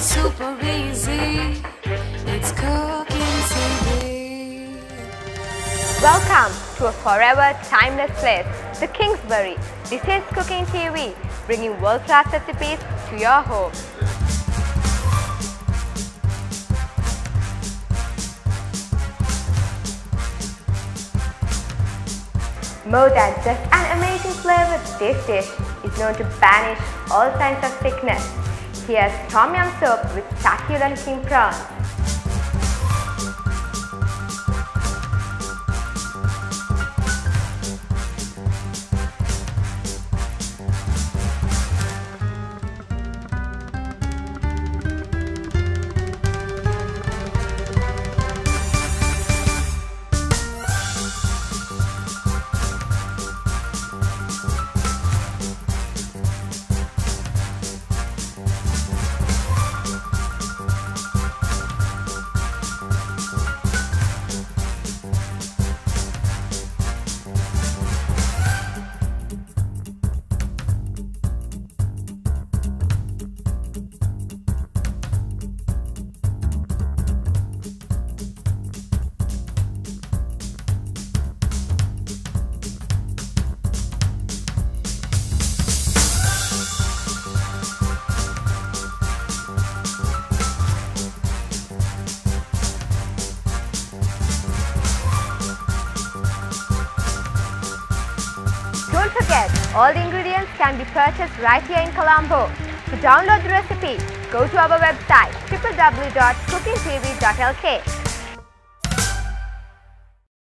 super easy. It's cooking TV. Welcome to a forever timeless place, the Kingsbury. This is Cooking TV, bringing world-class recipes to your home. More than just an amazing flavor, this dish is known to banish all signs of sickness. Here's Tom Yum soup with succulent king prawns. Don't forget, all the ingredients can be purchased right here in Colombo. To download the recipe, go to our website www.cookingtv.lk